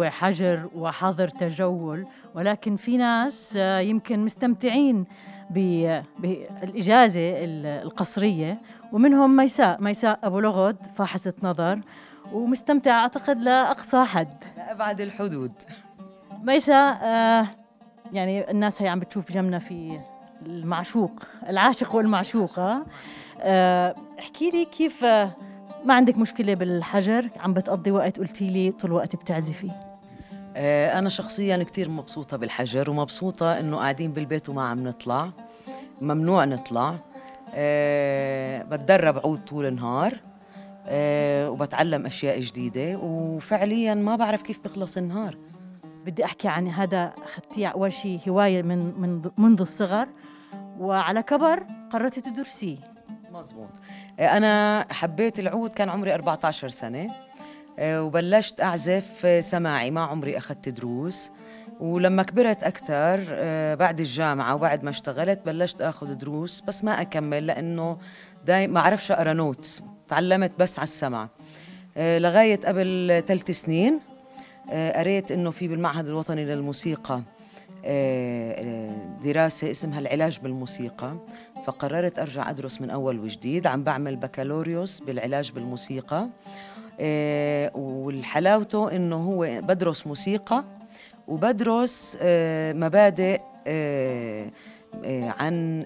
هو حجر وحظر تجول ولكن في ناس آه، يمكن مستمتعين بالإجازة القصرية ومنهم ميساء ميساء أبو لغد فاحصة نظر ومستمتع أعتقد لأقصى حد. لأبعد الحدود. ميساء آه يعني الناس هي عم بتشوف جمنا في المعشوق العاشق والمعشوقة آه. احكي لي كيف ما عندك مشكلة بالحجر؟ عم بتقضي وقت قلتي لي طول الوقت بتعزفي. أنا شخصيا كتير مبسوطة بالحجر ومبسوطة إنه قاعدين بالبيت وما عم نطلع. ممنوع نطلع. أه بتدرب عود طول النهار أه وبتعلم أشياء جديدة وفعليا ما بعرف كيف بخلص النهار. بدي أحكي عن هذا أخذتيه أول شيء هواية من, من منذ الصغر. وعلى كبر قررتي تدرسيه مزبوط. آه، أنا حبيت العود كان عمري 14 سنة. آه، وبلشت أعزف سماعي. ما عمري أخذت دروس. ولما كبرت أكثر آه، بعد الجامعة وبعد ما اشتغلت بلشت أخذ دروس بس ما أكمل لأنه دايما ما أعرفش أقرأ نوتس تعلمت بس على السمع. آه، لغاية قبل ثلاث سنين قريت إنه في بالمعهد الوطني للموسيقى دراسة اسمها العلاج بالموسيقى. فقررت أرجع أدرس من أول وجديد. عم بعمل بكالوريوس بالعلاج بالموسيقى. آه، والحلاوته إنه هو بدرس موسيقى وبدرس آه، مبادئ آه، عن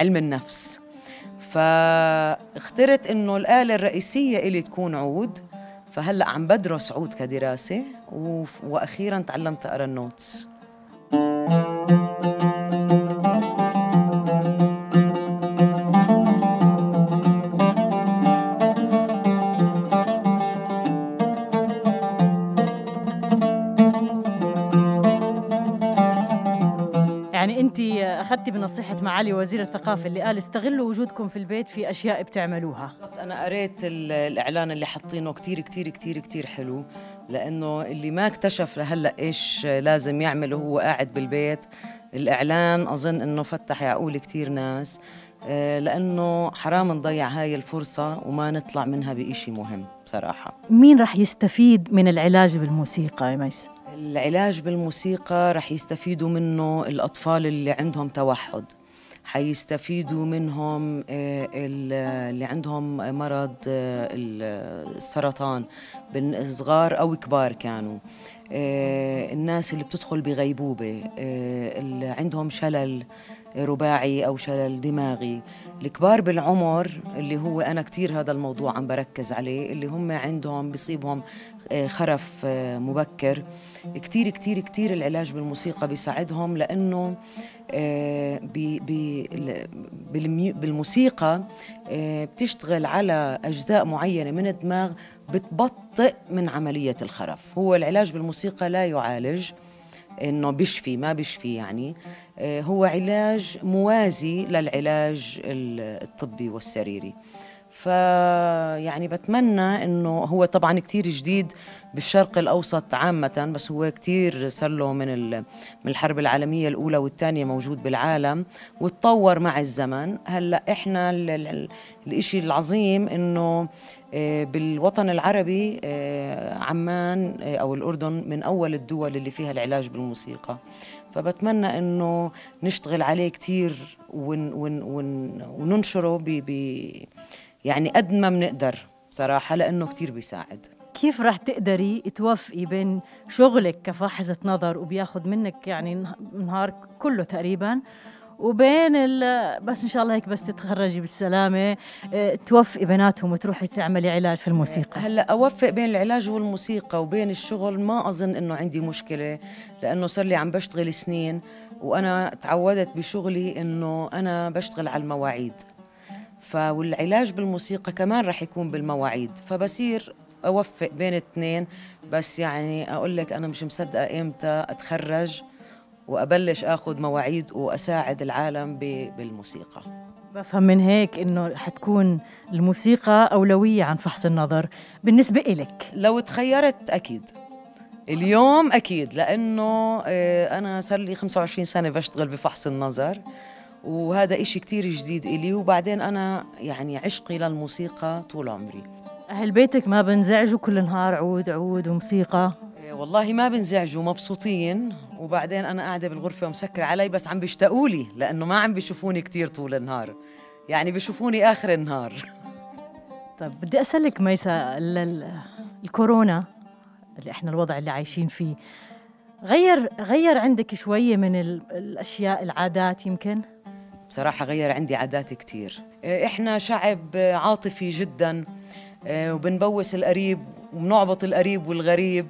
علم النفس. فاخترت إنه الآلة الرئيسية إلي تكون عود. فهلأ عم بدرس عود كدراسة وأخيرا تعلمت أقرأ النوتس. اخذتي بنصيحة معالي وزير الثقافة اللي قال استغلوا وجودكم في البيت في أشياء بتعملوها. بالضبط أنا قريت الإعلان اللي حاطينه كثير كثير كثير كثير حلو لأنه اللي ما اكتشف لهلأ إيش لازم يعمل وهو قاعد بالبيت. الإعلان أظن إنه فتح عقول كثير ناس آه، لأنه حرام نضيع هاي الفرصة وما نطلع منها بإشي مهم بصراحة. مين رح يستفيد من العلاج بالموسيقى يا ميس؟ العلاج بالموسيقى رح يستفيدوا منه الأطفال اللي عندهم توحد. حيستفيدوا منهم آه، اللي عندهم مرض آه، السرطان صغار أو كبار كانوا. آه، الناس اللي بتدخل بغيبوبة اللي عندهم شلل رباعي أو شلل دماغي. الكبار بالعمر اللي هو أنا كتير هذا الموضوع عم بركز عليه اللي هم عندهم بيصيبهم خرف مبكر. كتير كتير كتير العلاج بالموسيقى بيساعدهم لأنه آه، بالموسيقى آه، بتشتغل على أجزاء معينة من الدماغ بتبطئ من عملية الخرف. هو العلاج بالموسيقى لا يعالج. إنه بيشفي ما بيشفي يعني. آه، هو علاج موازي للعلاج الطبي والسريري. فيعني بتمنى إنه هو طبعا كتير جديد بالشرق الأوسط عامة بس هو كتير صار له من من الحرب العالمية الأولى والثانية موجود بالعالم وتطور مع الزمن. هلأ إحنا الشيء العظيم إنه آه، بالوطن العربي آه، عمان آه، أو الأردن من أول الدول اللي فيها العلاج بالموسيقى. فبتمنى إنه نشتغل عليه كثير ون ون ون وننشره ب يعني قد ما بنقدر بصراحة لأنه كتير بيساعد. كيف رح تقدري توفقي بين شغلك كفاحصة نظر وبياخد منك يعني نهار كله تقريبا وبين بس إن شاء الله هيك بس تتخرجي بالسلامة آه، توفقي بيناتهم وتروحي تعملي علاج في الموسيقى. هلأ اوفق بين العلاج والموسيقى وبين الشغل ما أظن إنه عندي مشكلة لأنه صار لي عم بشتغل سنين وأنا تعودت بشغلي إنه أنا بشتغل على المواعيد. فالعلاج بالموسيقى كمان رح يكون بالمواعيد. فبصير أوفق بين الاثنين بس يعني أقول لك أنا مش مصدقة إمتى أتخرج وأبلش آخذ مواعيد وأساعد العالم بالموسيقى. بفهم من هيك إنه حتكون الموسيقى أولوية عن فحص النظر. بالنسبة إلك. لو تخيرت أكيد. اليوم أكيد لأنه آه، أنا صار لي 25 سنة بشتغل بفحص النظر. وهذا إشي كتير جديد إلي وبعدين أنا يعني عشقي للموسيقى طول عمري. أهل بيتك ما بنزعجوا كل نهار عود عود وموسيقى؟ إيه، والله ما بنزعجوا مبسوطين. وبعدين أنا قاعدة بالغرفة ومسكر علي بس عم بيشتاقوا لي لأنه ما عم بيشوفوني كثير طول النهار. يعني بيشوفوني آخر النهار. طيب بدي أسألك ميسا الكورونا اللي إحنا الوضع اللي عايشين فيه غير غير عندك شوية من الأشياء العادات يمكن؟ بصراحة غير عندي عادات كثير إيه، إحنا شعب عاطفي جدا إيه، وبنبوس القريب وبنعبط القريب والغريب.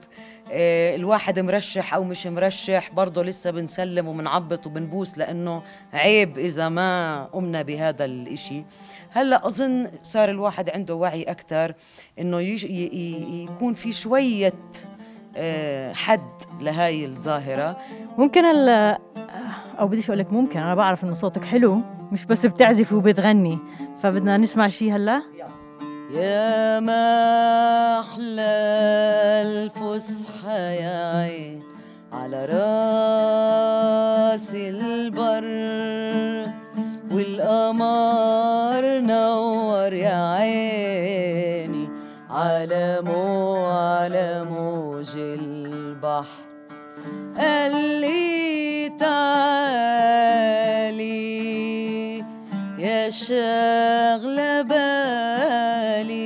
إيه، الواحد مرشح أو مش مرشح برضه لسه بنسلم وبنعبط وبنبوس لأنه عيب إذا ما قمنا بهذا الإشي. هلأ أظن صار الواحد عنده وعي أكثر إنه يكون في شوية آه، حد لهاي الظاهرة. ممكن أو بديش أقول لك ممكن أنا بعرف إنه صوتك حلو مش بس بتعزفي وبتغني فبدنا نسمع شيء هلأ. يا ما أحلى الفسحة يا عين على رأس البر والقمر نور يا عيني على مو على موج البحر قال لي تعالي يا شغلة بالي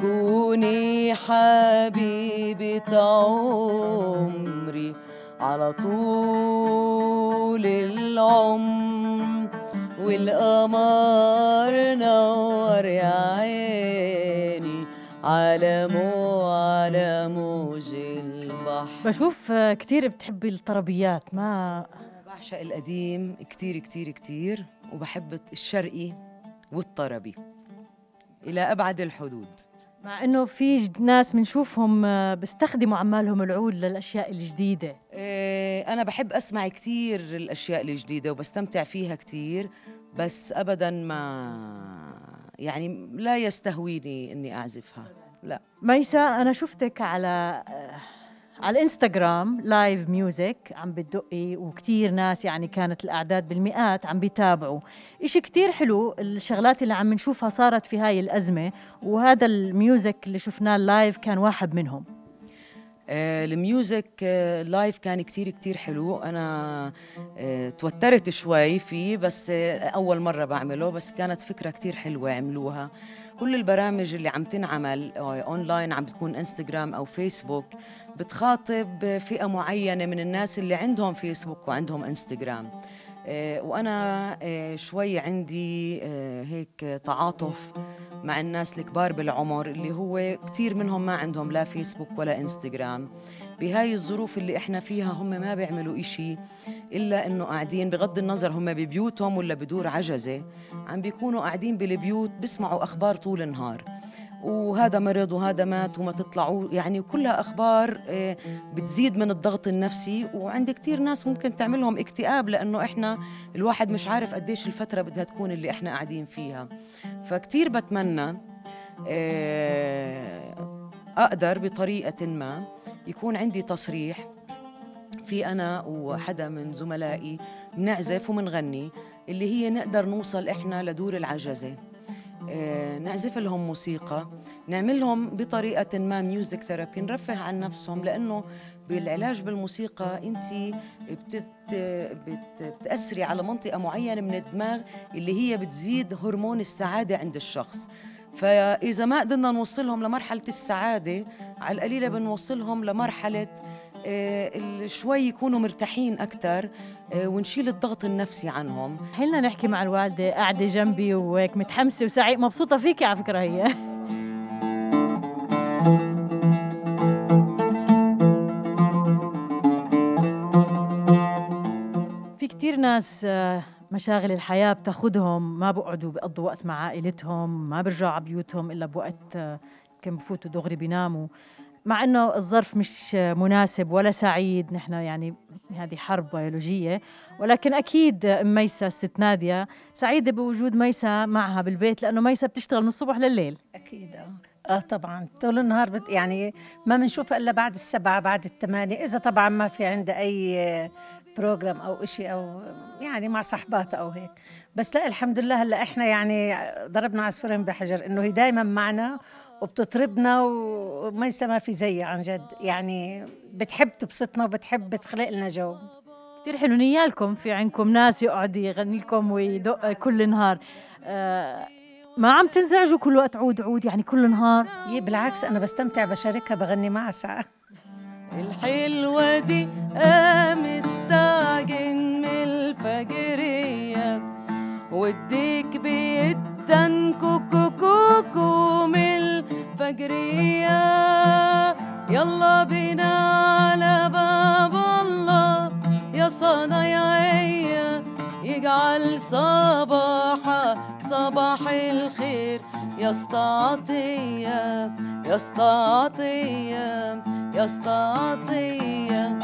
كوني حبيبة عمري على طول العمر. والقمر نور يا عيني. موج البحر بشوف كثير بتحبي الطربيات ما بعشق القديم كثير كثير كثير وبحب الشرقي والطربي إلى أبعد الحدود. مع إنه في ناس بنشوفهم بيستخدموا عمالهم العود للأشياء الجديدة. إيه أنا بحب أسمع كثير الأشياء الجديدة وبستمتع فيها كثير بس ابدا ما يعني لا يستهويني إني أعزفها لا. ميسا أنا شفتك على على الإنستغرام live music عم بتدقي وكتير ناس يعني كانت الأعداد بالمئات عم بيتابعوا. إشي كتير حلو الشغلات اللي عم نشوفها صارت في هاي الأزمة وهذا ال music اللي شفناه live كان واحد منهم. ال music آه live كان كتير كتير حلو. أنا آه توترت شوي فيه بس آه أول مرة بعمله بس كانت فكرة كتير حلوة عملوها كل البرامج اللي عم تنعمل اونلاين عم بتكون انستغرام أو فيسبوك بتخاطب فئة معينة من الناس اللي عندهم فيسبوك وعندهم انستغرام آه، وأنا آه، شوي عندي آه، هيك تعاطف مع الناس الكبار بالعمر اللي هو كثير منهم ما عندهم لا فيسبوك ولا إنستغرام. بهاي الظروف اللي إحنا فيها هم ما بيعملوا إشي إلا إنه قاعدين بغض النظر هم ببيوتهم ولا بدور عجزة عم بيكونوا قاعدين بالبيوت بيسمعوا أخبار طول النهار. وهذا مرض وهذا مات وما تطلعوا. يعني كلها أخبار آه، بتزيد من الضغط النفسي. وعند كتير ناس ممكن تعملهم اكتئاب لأنه إحنا الواحد مش عارف قديش الفترة بدها تكون اللي إحنا قاعدين فيها. فكتير بتمنى آه، أقدر بطريقة ما يكون عندي تصريح في أنا وحدا من زملائي بنعزف ومنغني اللي هي نقدر نوصل إحنا لدور العجزة. آه، نعزف لهم موسيقى نعمل لهم بطريقة ما music therapy نرفه عن نفسهم لأنه بالعلاج بالموسيقى أنت بتت بت بتأثري على منطقة معينة من الدماغ اللي هي بتزيد هرمون السعادة عند الشخص. فإذا ما قدرنا نوصلهم لمرحلة السعادة على القليلة بنوصلهم لمرحلة آه، شوي يكونوا مرتاحين أكثر آه، ونشيل الضغط النفسي عنهم. حلنا نحكي مع الوالدة قاعدة جنبي وهيك متحمسة وسعيد مبسوطة فيكي على فكرة هي. في كتير ناس آه، مشاغل الحياة بتاخدهم ما بقعدوا بيقضوا وقت مع عائلتهم ما بيرجعوا على بيوتهم إلا بوقت يمكن بفوتوا دغري بيناموا. مع إنه الظرف مش مناسب ولا سعيد نحن يعني هذه حرب بيولوجية. ولكن أكيد ميسا الست نادية سعيدة بوجود ميسا معها بالبيت لأنه ميسا بتشتغل من الصبح لليل. أكيد آه. آه طبعا. طول النهار بت يعني ما بنشوفها إلا بعد السبعة بعد الثمانية. إذا طبعا ما في عندها أي بروجرام أو إشي أو يعني مع صحباتها أو هيك. بس لا الحمد لله هلأ إحنا يعني ضربنا عصفورين بحجر إنه هي دائما معنا وبتطربنا وما ما في زيها عن جد. يعني بتحب تبسطنا وبتحب تخلق لنا جو. كثير حلو نيالكم في عندكم ناس يقعد يغني لكم ويدق كل نهار. آه ما عم تنزعجوا كل وقت عود عود يعني كل نهار؟ بالعكس أنا بستمتع بشاركها بغني معها ساعة. الحلوة دي قامت الفجرية يلا بينا على باب الله. يا صنايعية يجعل صباحا صباح الخير. يا استعطية يا استعطية يا استعطية.